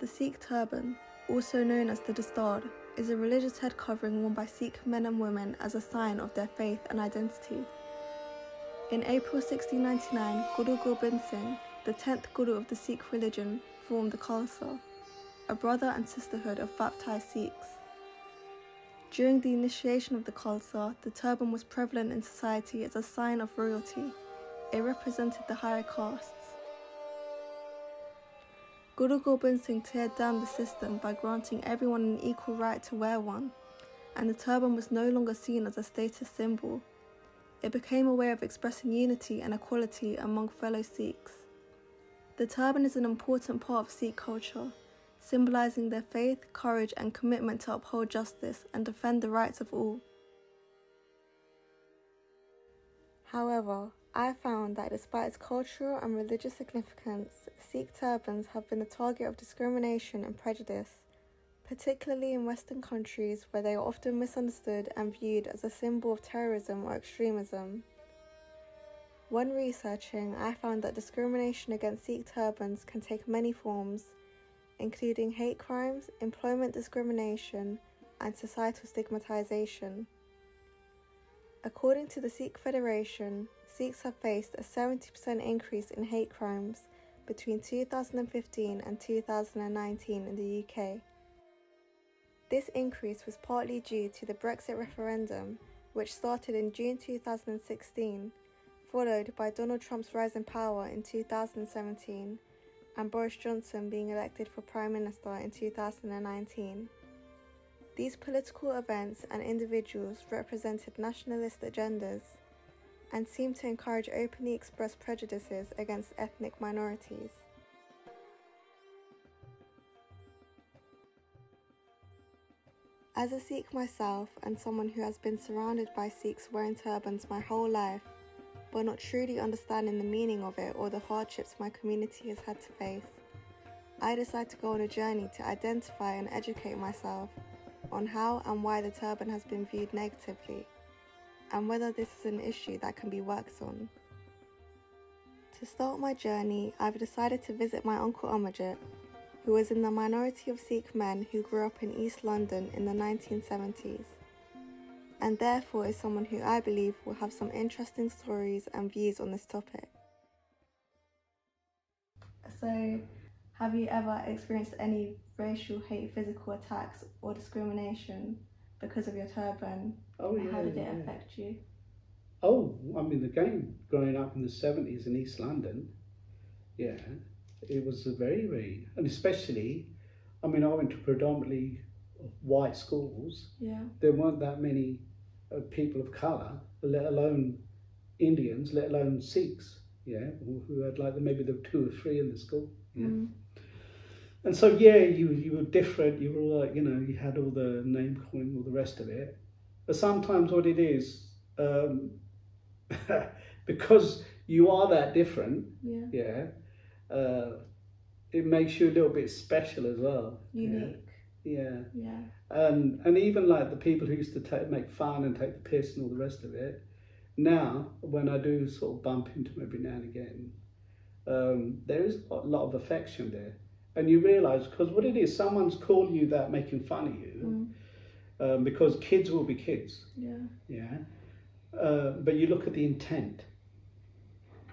The Sikh turban, also known as the dastar, is a religious head covering worn by Sikh men and women as a sign of their faith and identity. In April 1699, Guru Gobind Singh, the 10th Guru of the Sikh religion, formed the Khalsa, a brother and sisterhood of baptized Sikhs. During the initiation of the Khalsa, the turban was prevalent in society as a sign of royalty. It represented the higher castes. Guru Gobind Singh teared down the system by granting everyone an equal right to wear one, and the turban was no longer seen as a status symbol. It became a way of expressing unity and equality among fellow Sikhs. The turban is an important part of Sikh culture, symbolizing their faith, courage, and commitment to uphold justice and defend the rights of all. However, I found that despite its cultural and religious significance, Sikh turbans have been the target of discrimination and prejudice, particularly in Western countries where they are often misunderstood and viewed as a symbol of terrorism or extremism. When researching, I found that discrimination against Sikh turbans can take many forms, including hate crimes, employment discrimination, and societal stigmatization. According to the Sikh Federation, Sikhs have faced a 70% increase in hate crimes between 2015 and 2019 in the UK. This increase was partly due to the Brexit referendum, which started in June 2016, followed by Donald Trump's rise in power in 2017 and Boris Johnson being elected for Prime Minister in 2019. These political events and individuals represented nationalist agendas and seem to encourage openly expressed prejudices against ethnic minorities. As a Sikh myself and someone who has been surrounded by Sikhs wearing turbans my whole life, but not truly understanding the meaning of it or the hardships my community has had to face, I decided to go on a journey to identify and educate myself on how and why the turban has been viewed negatively and whether this is an issue that can be worked on. To start my journey, I've decided to visit my uncle Amarjit, who was in the minority of Sikh men who grew up in East London in the 1970s, and therefore is someone who I believe will have some interesting stories and views on this topic. So, have you ever experienced any racial hate, physical attacks, or discrimination because of your turban? Oh yeah. How did it yeah. affect you? Oh, I mean, the game growing up in the 70s in East London, yeah, it was a very, very, and especially, I mean, I went to predominantly white schools. Yeah. There weren't that many uh, people of colour, let alone Indians, let alone Sikhs, yeah, who, who had like maybe the two or three in the school. Yeah. Mm. And so, yeah, you you were different. You were like, you know, you had all the name calling, all the rest of it. But sometimes, what it is, um, because you are that different, Yeah. yeah, uh, it makes you a little bit special as well. Unique. Yeah. Yeah. yeah. And and even like the people who used to take, make fun and take the piss and all the rest of it. Now, when I do sort of bump into them every now and again, um, there is a lot of affection there and you realize because what it is someone's calling you that making fun of you Mm. um, because kids will be kids Yeah. yeah uh, but you look at the intent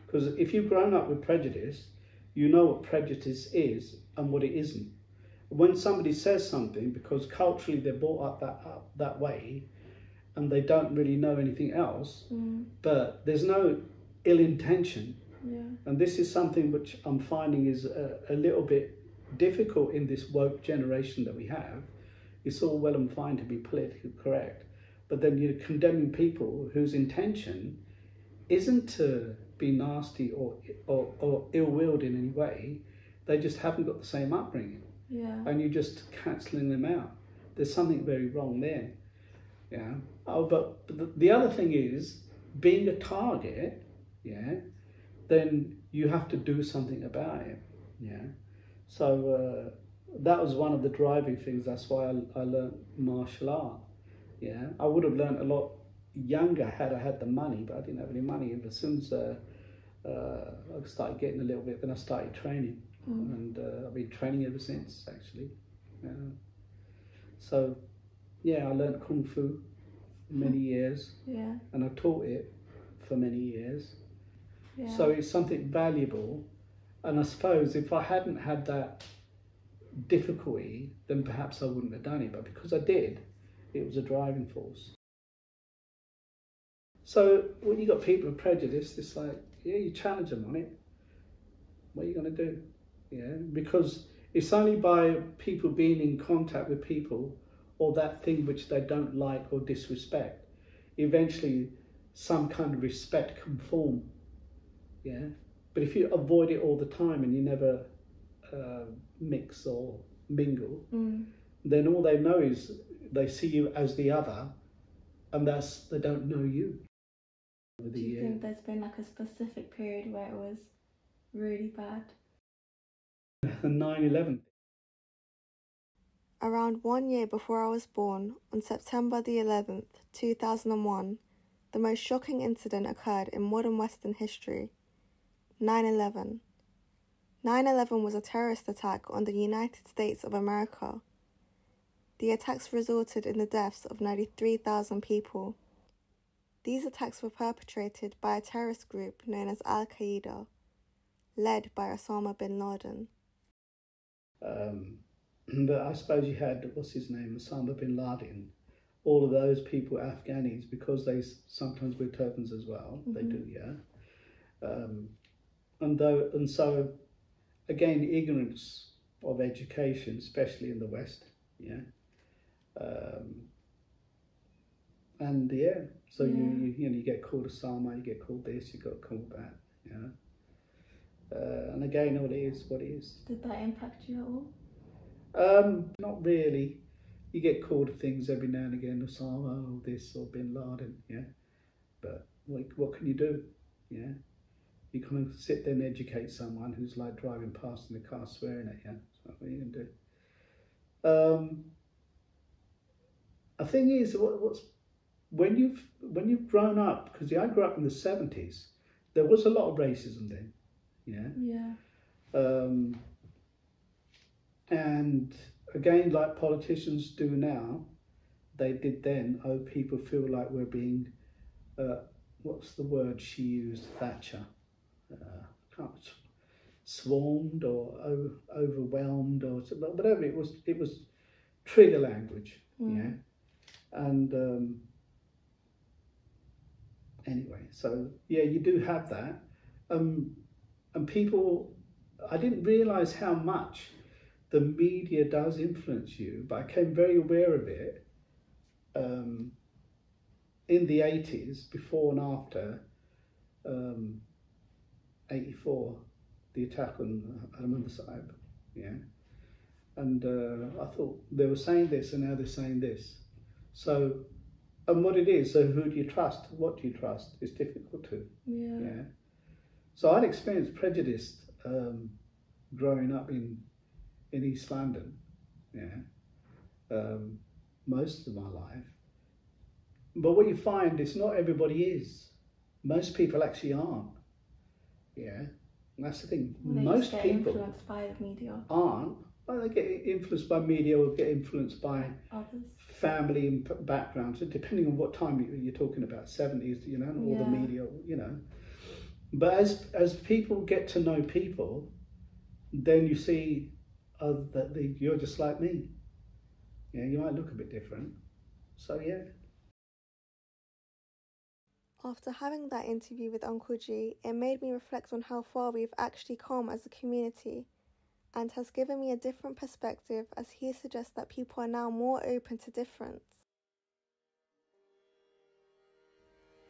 because if you've grown up with prejudice you know what prejudice is and what it isn't when somebody says something because culturally they're brought up that up that way and they don't really know anything else Mm. but there's no ill intention Yeah. and this is something which I'm finding is a, a little bit difficult in this woke generation that we have. It's all well and fine to be politically correct, but then you're condemning people whose intention isn't to be nasty or, or, or ill-willed in any way. They just haven't got the same upbringing, Yeah. and you're just cancelling them out. There's something very wrong there. Yeah. Oh, but, but the, the other thing is being a target. Yeah. Then you have to do something about it. Yeah. So uh, that was one of the driving things. That's why I, I learned martial art. Yeah, I would have learned a lot younger had I had the money, but I didn't have any money. And as soon as uh, uh, I started getting a little bit, then I started training. Mm. and uh, I've been training ever since. Actually, uh, so yeah, I learned kung fu for many years, Yeah. and I taught it for many years. Yeah. So it's something valuable, and I suppose if I hadn't had that difficulty, then perhaps I wouldn't have done it. But because I did, it was a driving force. So when you've got people with prejudice, it's like, yeah, you challenge them on it. What are you going to do? Yeah, because it's only by people being in contact with people or that thing which they don't like or disrespect, eventually some kind of respect can form. Yeah, but if you avoid it all the time and you never uh, mix or mingle, Mm. then all they know is they see you as the other, and thus they don't know you. Over Do you year. think there's been like a specific period where it was really bad? The 9/11. Around one year before I was born, on September the 11th, 2001, the most shocking incident occurred in modern Western history 9 11. 9 11 was a terrorist attack on the United States of America. The attacks resulted in the deaths of nearly 3,000 people. These attacks were perpetrated by a terrorist group known as Al Qaeda, led by Osama bin Laden. Um, but I suppose you had what's his name, Osama bin Laden. All of those people, Afghanis, because they sometimes wear turbans as well. They Mhm. do, yeah. Um, and though, and so, again, ignorance of education, especially in the West, yeah. Um, and yeah, so you, Yeah. you you know you get called a Osama, you get called this, you got called that, yeah. Uh, and again, what it is, what it is. Did that impact you at all? Um, not really. You get called things every now and again, Osama or this or Bin Laden, yeah. But what what can you do? Yeah. You kind of sit there and educate someone who's like driving past in the car swearing at you. So what are you gonna do? Um, the thing is, what, what's when you've when you've grown up, because I grew up in the seventies, there was a lot of racism then, yeah. Yeah. Um, and again, like politicians do now, they did then. Oh, people feel like we're being, uh, what's the word she used? Thatcher. Uh, swarmed or o- overwhelmed or whatever it was. It was trigger language. Mm. Yeah. And um, anyway, so yeah, you do have that. Um, and people, I didn't realize how much the media does influence you, but I became very aware of it um, in the 80s, before and after um, 84, the attack on Harimandir Sahib. Yeah. And uh, I thought they were saying this and now they're saying this. So, and what it is, so who do you trust? What do you trust? It's difficult to. Yeah. Yeah. So I'd experienced prejudice um, growing up in in East London. Yeah. Um, most of my life. But what you find is not everybody is. Most people actually aren't. Yeah. And that's the thing. They most get people influenced by the media. aren't. Well, they get influenced by media or get influenced by Others. family and backgrounds, so depending on what time you- you're talking about, 70s, you know, and all the media, you know. But as as people get to know people, then you see uh, that they, you're just like me. Yeah, you might look a bit different. So yeah, After having that interview with Uncle G, it made me reflect on how far we've actually come as a community and has given me a different perspective as he suggests that people are now more open to difference.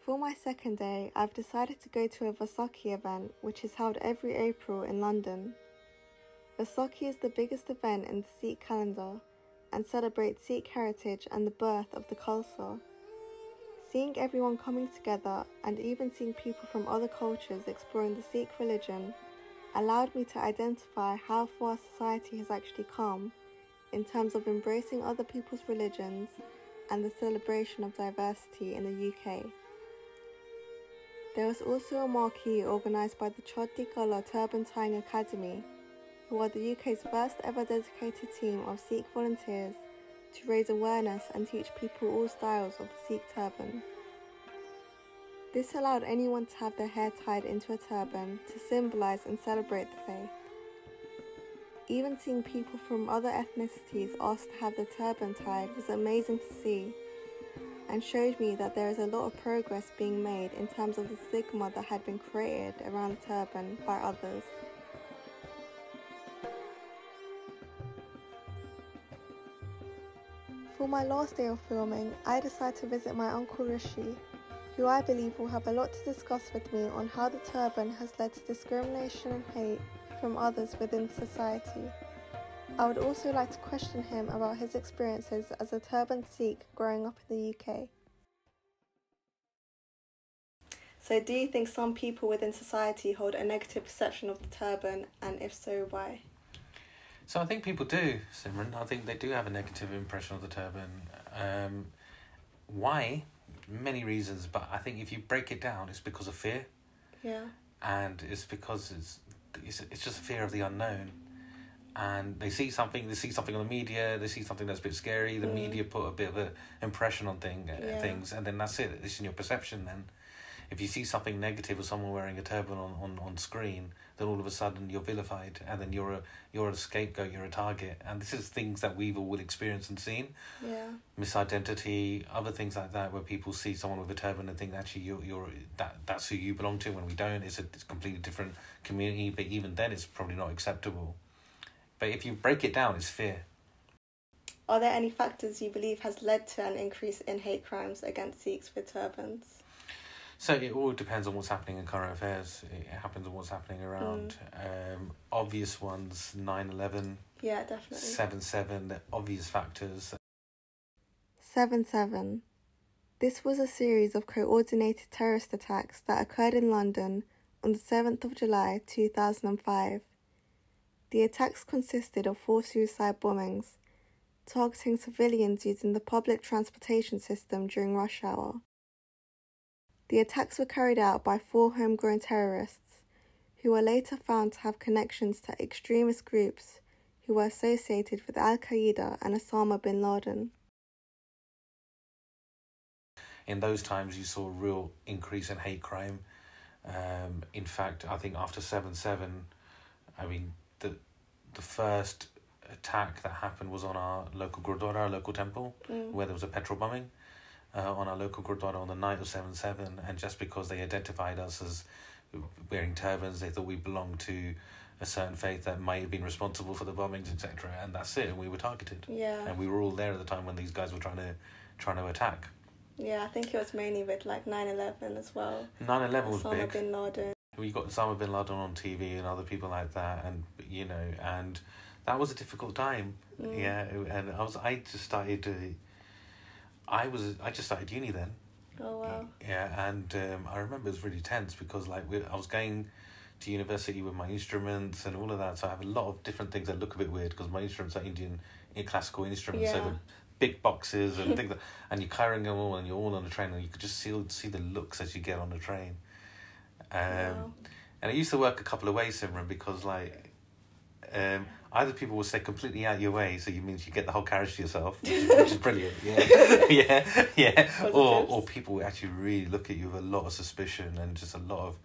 For my second day, I've decided to go to a Vaisakhi event which is held every April in London. Vaisakhi is the biggest event in the Sikh calendar and celebrates Sikh heritage and the birth of the Khalsa. Seeing everyone coming together and even seeing people from other cultures exploring the Sikh religion allowed me to identify how far society has actually come in terms of embracing other people's religions and the celebration of diversity in the UK. There was also a marquee organised by the Chardi Kala Turban Tying Academy, who are the UK's first ever dedicated team of Sikh volunteers to raise awareness and teach people all styles of the Sikh turban. This allowed anyone to have their hair tied into a turban to symbolise and celebrate the faith. Even seeing people from other ethnicities asked to have the turban tied was amazing to see and showed me that there is a lot of progress being made in terms of the stigma that had been created around the turban by others. For my last day of filming, I decided to visit my uncle Rishi, who I believe will have a lot to discuss with me on how the turban has led to discrimination and hate from others within society. I would also like to question him about his experiences as a turban Sikh growing up in the UK. So, do you think some people within society hold a negative perception of the turban, and if so, why? So I think people do, Simran. I think they do have a negative impression of the turban. Um, why? Many reasons, but I think if you break it down, it's because of fear. Yeah. And it's because it's it's, it's just a fear of the unknown. And they see something, they see something on the media, they see something that's a bit scary. The Mm. media put a bit of a impression on thing uh, Yeah. things, and then that's it. It's in your perception. Then, if you see something negative or someone wearing a turban on, on, on screen, then all of a sudden you're vilified, and then you're a you're a scapegoat, you're a target. And this is things that we've all experienced and seen Yeah. misidentity, other things like that, where people see someone with a turban and think actually you're you're that that's who you belong to. When we don't, it's a, it's a completely different community. But even then, it's probably not acceptable. But if you break it down, it's fear. Are there any factors you believe has led to an increase in hate crimes against Sikhs with turbans? So it all depends on what's happening in current affairs. It happens on what's happening around. Um, obvious ones: 9-11, Yeah, definitely. 7-7, the obvious factors. 7 7. This was a series of coordinated terrorist attacks that occurred in London on the 7th of July 2005. The attacks consisted of four suicide bombings, targeting civilians using the public transportation system during rush hour. The attacks were carried out by four homegrown terrorists, who were later found to have connections to extremist groups who were associated with Al Qaeda and Osama bin Laden. in those times you saw a real increase in hate crime. Um, in fact, I think after seven seven, I mean the the first attack that happened was on our local gurdwara, our local temple, Mm. where there was a petrol bombing uh, on our local gurdwara on the night of seven seven, and just because they identified us as wearing turbans, they thought we belonged to a certain faith that might have been responsible for the bombings, etc. And that's it, and we were targeted. Yeah. And we were all there at the time when these guys were trying to trying to attack. Yeah, I think it was mainly with like 9 11 as well. 9 11 was Osama big. bin Laden. we got Osama bin Laden on TV and other people like that, and you know, and that was a difficult time. Mm. Yeah, and I was I just started to. I was I just started uni then. Oh, wow. Yeah, and um, I remember it was really tense because like we, I was going to university with my instruments and all of that, so I have a lot of different things that look a bit weird because my instruments are Indian eh, classical instruments, so the big boxes and things, like, and you're carrying them all and you're all on the train and you could just see see the looks as you get on the train. Um, Wow. and it used to work a couple of ways, Simran, because like um, either people will stay completely out of your way, so you means you get the whole carriage to yourself, which is, which is brilliant. Yeah, yeah, yeah. Or Positives. or people will actually really look at you with a lot of suspicion and just a lot of,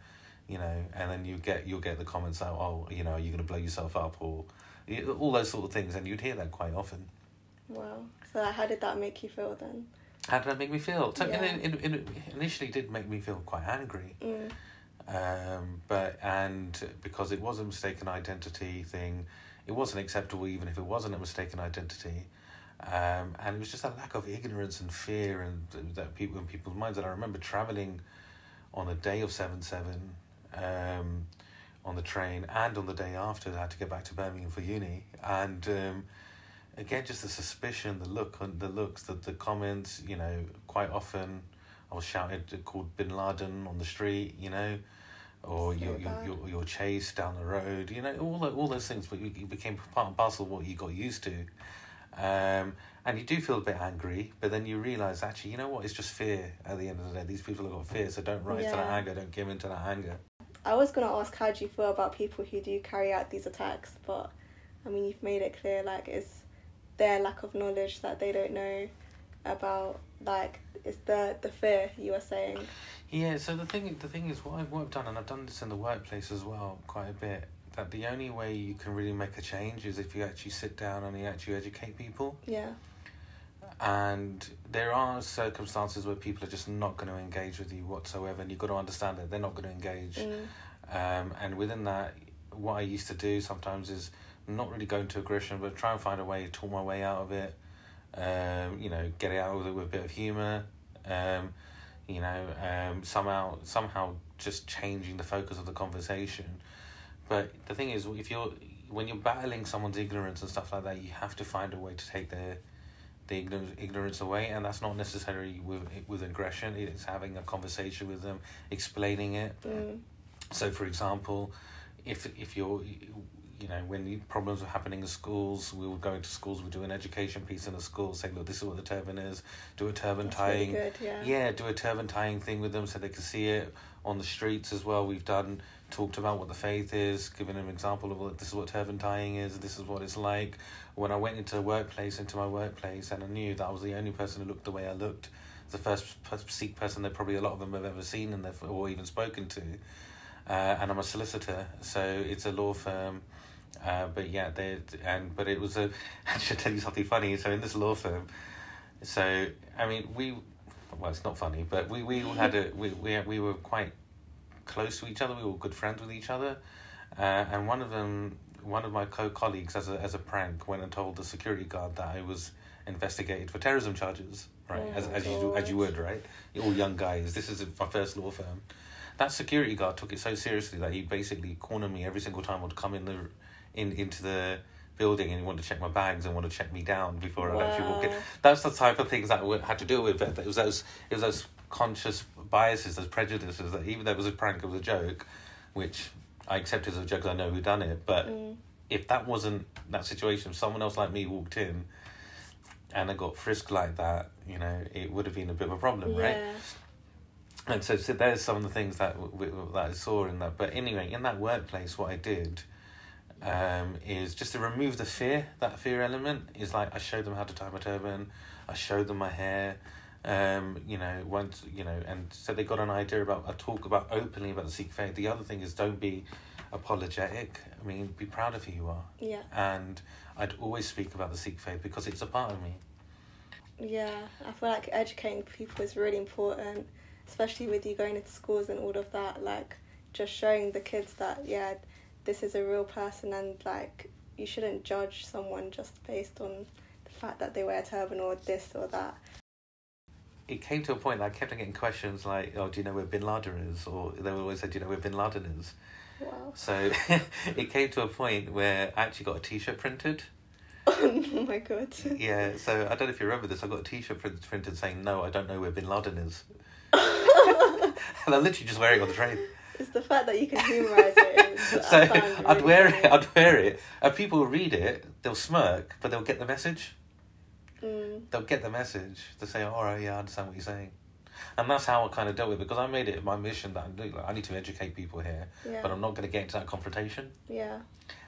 you know, and then you get you'll get the comments out, oh, you know, are you're gonna blow yourself up or all those sort of things, and you'd hear that quite often. Wow. So, how did that make you feel then? How did that make me feel? So Yeah. it, it, it initially did make me feel quite angry. Mm. Um, but and because it was a mistaken identity thing, it wasn't acceptable even if it wasn't a mistaken identity, um, and it was just a lack of ignorance and fear and that people in people's minds. And I remember traveling on the day of seven seven, um, on the train, and on the day after, I had to get back to Birmingham for uni, and. Um, Again, just the suspicion, the look, the looks, the the comments. You know, quite often, I was shouted called Bin Laden on the street. You know, or So you're, you're, you're, you're chased down the road, you know, all, tho- all those things, but you, you became part and parcel of what you got used to. Um, and you do feel a bit angry, but then you realise, actually, you know what, it's just fear at the end of the day. These people have got fear, so don't rise to that anger, don't give in to that anger. I was gonna ask how do you feel about people who do carry out these attacks, but I mean you've made it clear like it's their lack of knowledge that they don't know about like it's the the fear you were saying. Yeah, so the thing the thing is what I've, what I've done, and I've done this in the workplace as well quite a bit, that the only way you can really make a change is if you actually sit down and you actually educate people. Yeah. And there are circumstances where people are just not going to engage with you whatsoever, and you've got to understand that they're not going to engage. Mm. Um, and within that, what I used to do sometimes is not really go into aggression, but try and find a way to talk my way out of it. Um, you know, get it out of it with a bit of humour. Um, you know, um, somehow somehow just changing the focus of the conversation. But the thing is, if you're when you're battling someone's ignorance and stuff like that, you have to find a way to take their the ignorance ignorance away, and that's not necessarily with with aggression. It's having a conversation with them, explaining it. Mm. So, for example, if if you're you know, when problems were happening in schools, we would go into schools, we'd do an education piece in the school, saying, look, this is what the turban is, do a turban That's tying. Really good, yeah. yeah, do a turban tying thing with them so they can see it on the streets as well. We've done, talked about what the faith is, given them an example of what this is what turban tying is, this is what it's like. When I went into a workplace, into my workplace, and I knew that I was the only person who looked the way I looked, the first Sikh person that probably a lot of them have ever seen and they've or even spoken to. Uh, and I'm a solicitor, so it's a law firm uh, but yeah, they and but it was a. I should tell you something funny. So in this law firm, so I mean we, well it's not funny, but we we all had a we we we were quite close to each other. We were good friends with each other, uh, and one of them, one of my co colleagues, as a as a prank, went and told the security guard that I was investigated for terrorism charges. Right, Oh as as you as you would, right? You're All young guys. This is my first law firm. That security guard took it so seriously that he basically cornered me every single time I'd come in the in into the building and he wanted to check my bags and want to check me down before I'd actually walk in. Wow. That's the type of things that I had to deal with. It was those it was those conscious biases, those prejudices that even though it was a prank, it was a joke, which I accepted as a joke. I know who done it, but Mm. if that wasn't that situation, if someone else like me walked in and I got frisked like that, you know, it would have been a bit of a problem, right? And so, so there's some of the things that w- w- that I saw in that. But anyway, in that workplace, what I did um, is just to remove the fear. That fear element is like I showed them how to tie my turban, I showed them my hair. Um, you know, once you know, and so they got an idea about a talk about openly about the Sikh faith. The other thing is don't be apologetic. I mean, be proud of who you are. Yeah. And I'd always speak about the Sikh faith because it's a part of me. Yeah, I feel like educating people is really important, especially with you going into schools and all of that. Like, just showing the kids that, yeah, this is a real person and, like, you shouldn't judge someone just based on the fact that they wear a turban or this or that. it came to a point that I kept on getting questions like, "Oh, do you know where Bin Laden is?" Or they would always say, "Do you know where Bin Laden is?" Wow. So it came to a point where I actually got a T-shirt printed. oh my god. Yeah, so I don't know if you remember this. I got a T-shirt print- printed saying, "No, I don't know where Bin Laden is," and I literally just wear it on the train. It's the fact that you can humorize it. so I'd really wear funny. it. I'd wear it, and people read it. They'll smirk, but they'll get the message. Mm, they'll get the message. They say, "All right, yeah, I understand what you're saying," and that's how I kind of dealt with it because I made it my mission that I, like, I need to educate people here, yeah. but I'm not going to get into that confrontation. yeah.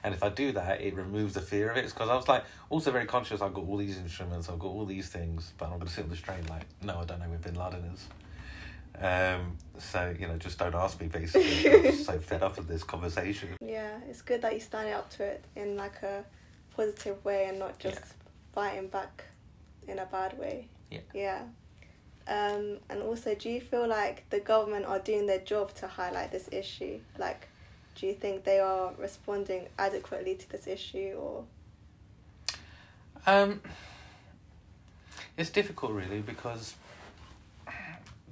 And if I do that, it removes the fear of it. Because I was like also very conscious. I've got all these instruments, I've got all these things, but I'm going to sit on this train like, no, I don't know where Bin Laden is. Um, so you know, just don't ask me. Basically, I'm so fed up of this conversation. Yeah, it's good that you stand up to it in like a positive way and not just fighting back in a bad way. Yeah. Yeah. Um, and also, do you feel like the government are doing their job to highlight this issue? Like, do you think they are responding adequately to this issue, or Um, it's difficult, really, because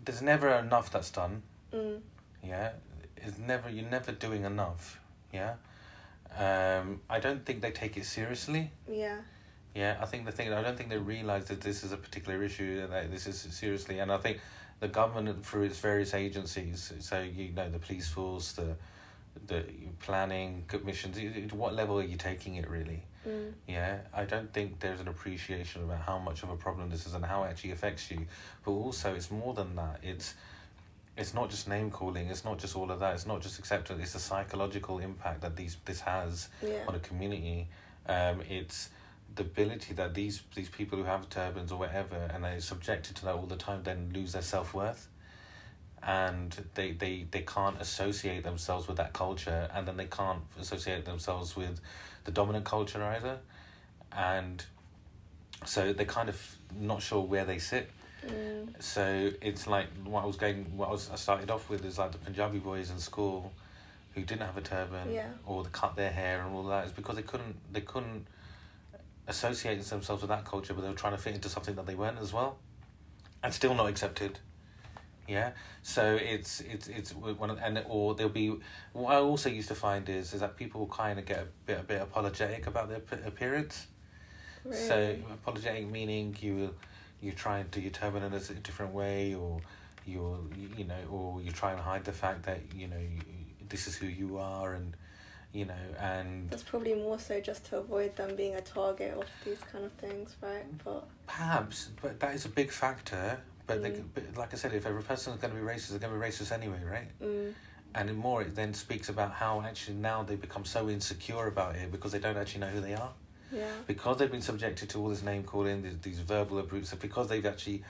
there's never enough that's done. mm, Yeah, it's never you're never doing enough. Yeah, um, I don't think they take it seriously. yeah, Yeah, I think the thing I don't think they realise that this is a particular issue that this is seriously, and I think the government through its various agencies, so you know the police force, the the planning commissions, what level are you taking it really? Mm, Yeah, I don't think there's an appreciation about how much of a problem this is and how it actually affects you. But also, it's more than that. It's it's not just name calling. It's not just all of that. It's not just acceptance. It's the psychological impact that these this has Yeah. on a community. Um, it's the ability that these these people who have turbans or whatever and they're subjected to that all the time then lose their self worth, and they, they they can't associate themselves with that culture, and then they can't associate themselves with the dominant culture either, and so they're kind of not sure where they sit. Mm. So it's like what I was going, what I, was, I started off with is like the Punjabi boys in school who didn't have a turban Yeah. or they cut their hair and all that is because they couldn't they couldn't associate themselves with that culture, but they were trying to fit into something that they weren't as well, and still not accepted. Yeah, so it's it's it's one of, and or there'll be what I also used to find is is that people kind of get a bit a bit apologetic about their appearance. So apologetic meaning you will, you try and do your turban in a different way, or you're you you know, or you try and hide the fact that you know you, this is who you are, and you know, and That's probably more so just to avoid them being a target of these kind of things, right? But perhaps, but that is a big factor. But, they, Mm. but like I said, if every person is going to be racist, they're going to be racist anyway, right? mm, And in more, it then speaks about how actually now they become so insecure about it because they don't actually know who they are. yeah, because they've been subjected to all this name calling, these, these verbal abuse, because they've actually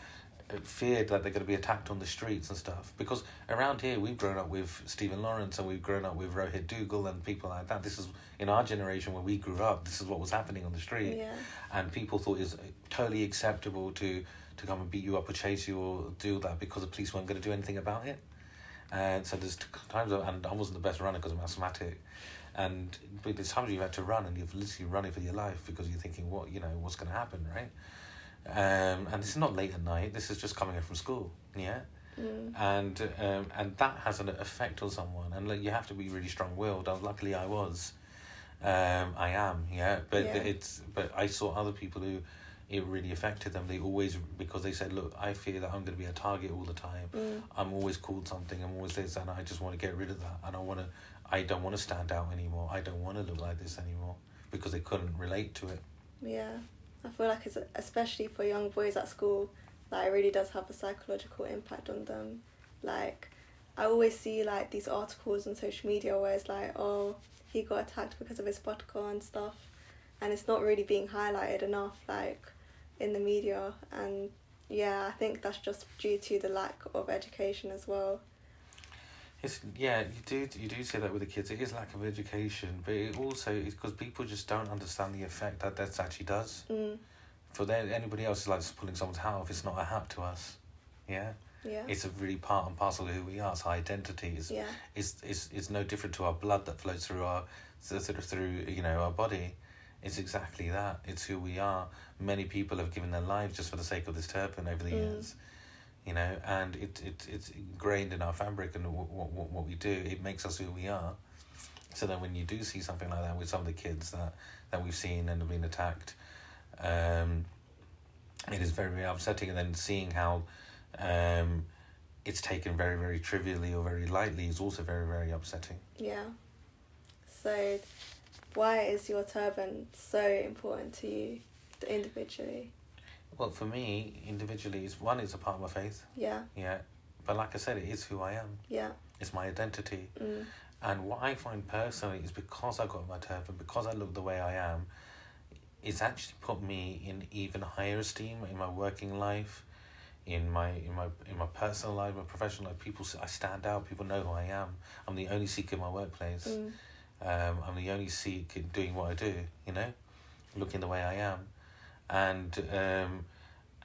uh, feared that they're going to be attacked on the streets and stuff. Because around here, we've grown up with Stephen Lawrence and we've grown up with Rohit Duggal and people like that. This is in our generation where we grew up. This is what was happening on the street, yeah, and people thought it was totally acceptable to to come and beat you up or chase you or do that because the police weren't going to do anything about it. And so there's times, and I wasn't the best runner because I'm asthmatic. And but there's times you've had to run and you've literally running for your life because you're thinking, what you know, what's going to happen, right? Um, and this is not late at night. This is just coming in from school, yeah. mm, And um, and that has an effect on someone, and like, you have to be really strong willed. Luckily, I was, um, I am, yeah. But Yeah. it's but I saw other people who it really affected them. They always because they said, look, I fear that I'm going to be a target all the time. mm, I'm always called something. I'm always this, and I just want to get rid of that. And I want to, I don't want to stand out anymore. I don't want to look like this anymore because they couldn't relate to it. yeah. I feel like it's especially for young boys at school, like it really does have a psychological impact on them. Like, I always see like these articles on social media where it's like, oh, he got attacked because of his patka and stuff, and it's not really being highlighted enough, like, in the media. And yeah, I think that's just due to the lack of education as well. It's yeah, you do you do see that with the kids. It is lack of education, but it also is because people just don't understand the effect that that actually does. Mm, For them, anybody else is like just pulling someone's hat off. It's not a hat to us. Yeah, yeah. it's a really part and parcel of who we are. It's our identity. It's yeah. it's, it's, it's no different to our blood that flows through our sort of through you know our body. It's exactly that. It's who we are. Many people have given their lives just for the sake of this turban over the Mm. years, you know, and it, it it's ingrained in our fabric and what, what what we do. It makes us who we are. So then, when you do see something like that with some of the kids that that we've seen and have been attacked, um, it is very very upsetting. And then seeing how um, it's taken very very trivially or very lightly is also very very upsetting. Yeah. So, why is your turban so important to you individually? Well, for me, individually, is one is a part of my faith, Yeah, yeah. But like I said, it is who I am. yeah, It's my identity. mm, And what I find personally is because I got my turban, because I look the way I am, it's actually put me in even higher esteem in my working life, in my in my in my personal life, my professional life. People, I stand out. People know who I am. I'm the only Sikh in my workplace. mm, Um, I'm the only Sikh doing what I do, you know, looking the way I am, and um,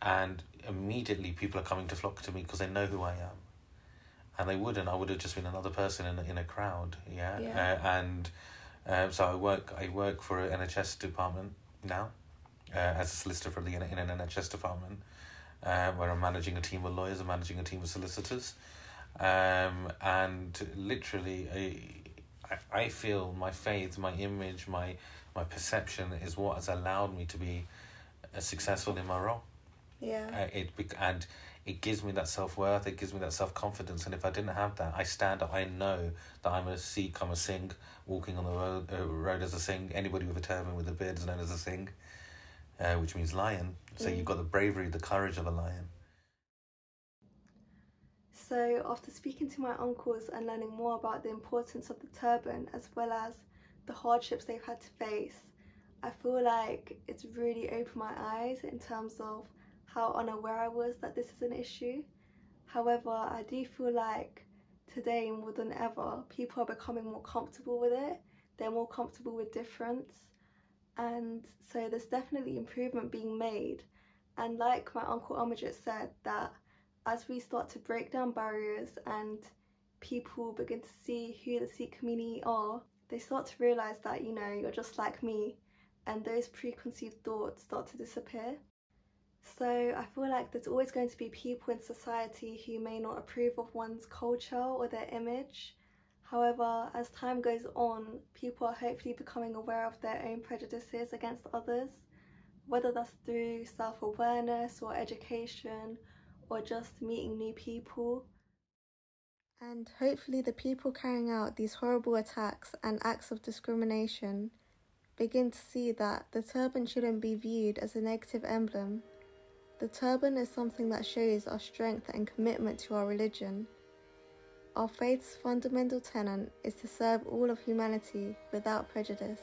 and immediately people are coming to flock to me because they know who I am, and they wouldn't. I would have just been another person in a, in a crowd, yeah. Yeah. Uh, and um, so I work. I work for an NHS department now, uh, as a solicitor for the in an NHS department, uh, where I'm managing a team of lawyers, I'm managing a team of solicitors, um, and literally, I, I, feel my faith, my image, my my perception is what has allowed me to be uh, successful in my role. yeah, Uh, it and it gives me that self worth. It gives me that self confidence. And if I didn't have that, I stand up. I know that I'm a Sikh. I'm a Singh walking on the road, uh, road as a Singh. Anybody with a turban with a beard is known as a Singh, uh, which means lion. So Mm. you've got the bravery, the courage of a lion. So, after speaking to my uncles and learning more about the importance of the turban as well as the hardships they've had to face, I feel like it's really opened my eyes in terms of how unaware I was that this is an issue. However, I do feel like today more than ever, people are becoming more comfortable with it. They're more comfortable with difference. And so there's definitely improvement being made. And like my uncle Amarjit said, that as we start to break down barriers and people begin to see who the Sikh community are, they start to realise that, you know, you're just like me and those preconceived thoughts start to disappear. So I feel like there's always going to be people in society who may not approve of one's culture or their image. However, as time goes on, people are hopefully becoming aware of their own prejudices against others, whether that's through self awareness or education or just meeting new people. And hopefully, the people carrying out these horrible attacks and acts of discrimination begin to see that the turban shouldn't be viewed as a negative emblem. The turban is something that shows our strength and commitment to our religion. Our faith's fundamental tenet is to serve all of humanity without prejudice.